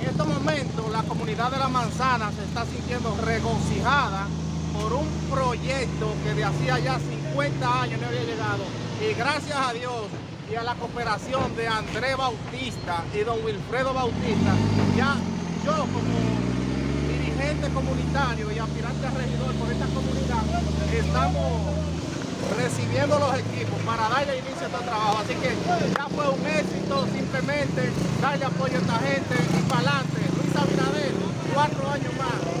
En estos momentos la comunidad de La Manzana se está sintiendo regocijada por un proyecto que de hacía ya 50 años no había llegado. Y gracias a Dios y a la cooperación de Andrés Bautista y don Wilfredo Bautista, ya yo como dirigente comunitario y aspirante a regidor por esta comunidad, estamos los equipos para darle inicio a este trabajo. Así que ya fue un éxito simplemente darle apoyo a esta gente y para adelante. Luis Abinader, cuatro años más.